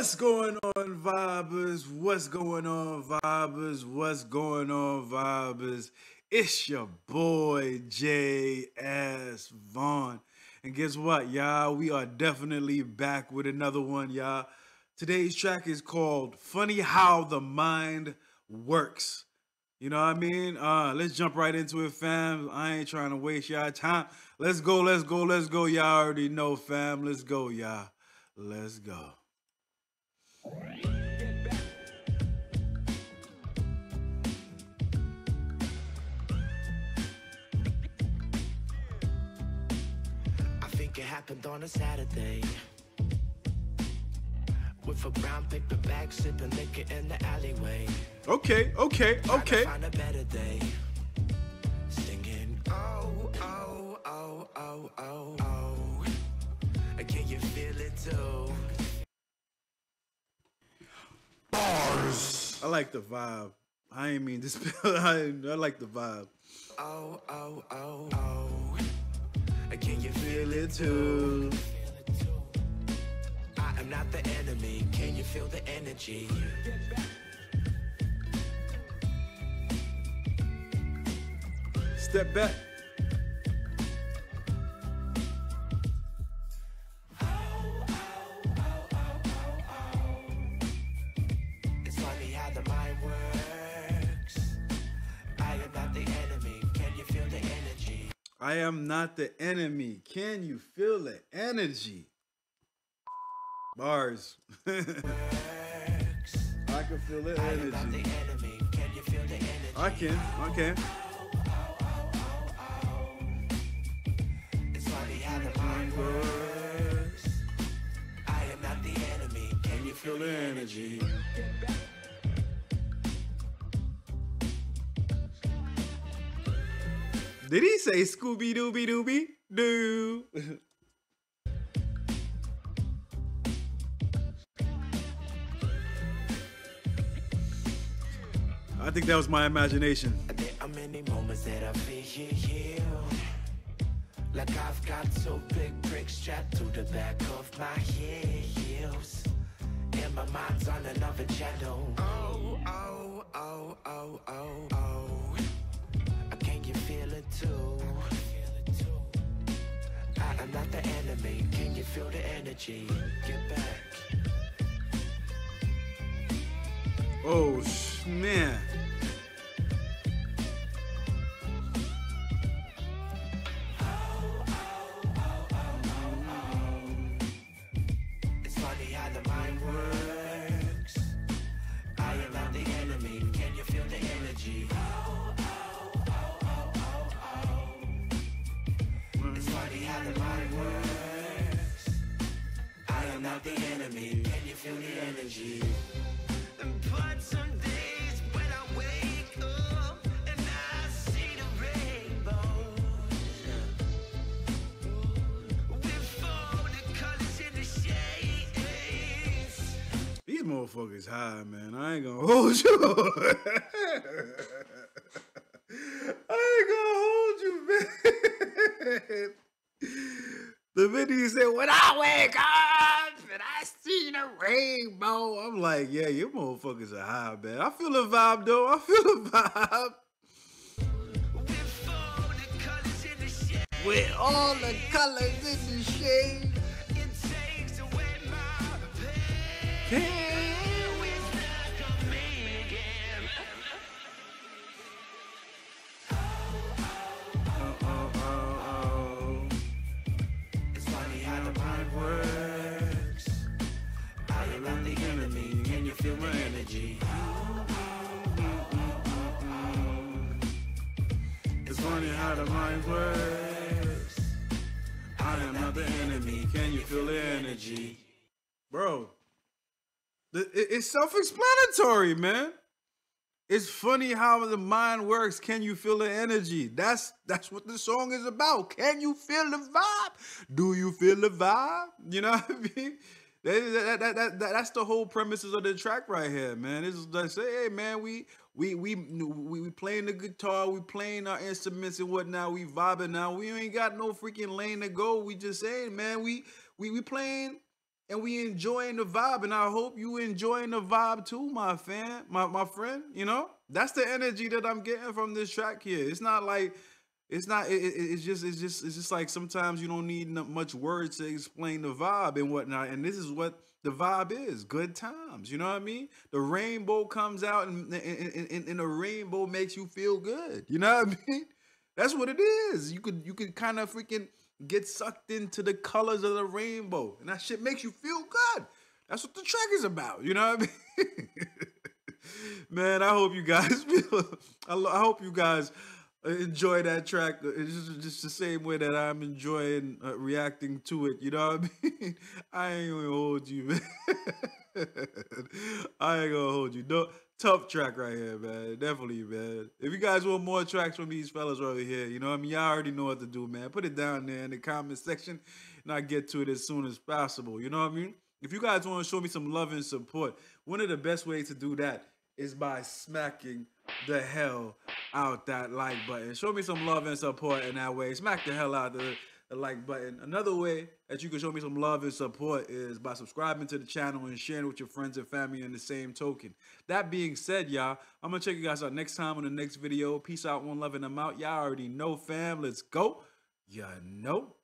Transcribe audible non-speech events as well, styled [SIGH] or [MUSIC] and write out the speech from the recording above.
What's going on, vibers? What's going on, vibers? What's going on, vibers? It's your boy J.S. Von. And guess what, y'all? We are definitely back with another one, y'all. Today's track is called Funny How the Mind Works. You know what I mean? Uh, let's jump right into it, fam. I ain't trying to waste y'all time. Let's go, let's go, let's go. Y'all already know, fam. Let's go, y'all. Let's go. Think it happened on a Saturday. With a brown paper bag, sipping liquor in the alleyway. Okay, okay, okay. Find a better day. Singing, oh, oh, oh, oh, oh, oh. Can you feel it too? I like the vibe. I ain't mean to [LAUGHS] spell. I, I like the vibe. Oh, oh, oh, oh. Uh, can you feel it too. I am not the enemy. Can you feel the energy? Step back. Works. I am not the enemy. Can you feel the energy? I am not the enemy. Can you feel the energy? Bars. [LAUGHS] I can feel the I am not the energy. enemy. Can you feel the energy? I can. I can. It's funny how the mind works. Did he say Scooby Dooby Dooby Doo? I think that was my imagination. There are many moments that I feel healed. Like I've got two big bricks strapped to the back of my heels. And my mind's on another channel. Oh, oh, oh, Oh, Can you feel the energy? These motherfuckers high, man. I ain't gonna hold you. [LAUGHS] I ain't gonna hold you, man. [LAUGHS] The video said, when I wake up rainbow. I'm like, yeah, you motherfuckers are high, man. I feel the vibe, though. I feel the vibe. With all the colors in the shade. With all the colors in the shade. It takes away my pain. How the mind works. I am not the enemy. Can you feel the energy? Bro, it's self explanatory, man. It's funny how the mind works. Can you feel the energy? That's that's what the song is about. Can you feel the vibe? Do you feel the vibe? You know what I mean? That, that, that, that- that's the whole premises of the track right here, man. It's like say, hey man, we we we we, we playing the guitar, we playing our instruments and whatnot, we vibing now. We ain't got no freaking lane to go. We just saying, man, we we we playing and we enjoying the vibe. And I hope you enjoying the vibe too, my fan, my, my friend. You know, that's the energy that I'm getting from this track here. It's not like it's not it, it, it's just it's just it's just like sometimes you don't need much words to explain the vibe and whatnot and this is what the vibe is good times you know what i mean? The rainbow comes out and, and, and, and the rainbow makes you feel good you know what i mean? [LAUGHS] That's what it is. You could you could kind of freaking get sucked into the colors of the rainbow and that shit makes you feel good. That's what the track is about you know what i mean? [LAUGHS] Man i hope you guys [LAUGHS] feel I hope you guys enjoy that track. It's just, just the same way that I'm enjoying uh, reacting to it. You know what I mean? [LAUGHS] I ain't gonna hold you, [LAUGHS] man. I ain't gonna hold you. No, tough track right here, man. Definitely, man. If you guys want more tracks from these fellas over here, you know what I mean? Y'all already know what to do, man. Put it down there in the comment section and I'll get to it as soon as possible. You know what I mean? If you guys want to show me some love and support, one of the best ways to do that is by smacking the hell out that like button. Show me some love and support in that way. Smack the hell out the, the like button. Another way that you can show me some love and support is by subscribing to the channel and sharing with your friends and family in the same token. That being said, y'all, I'm gonna check you guys out next time on the next video. Peace out, one love, and I'm out. Y'all already know, fam. Let's go. You know.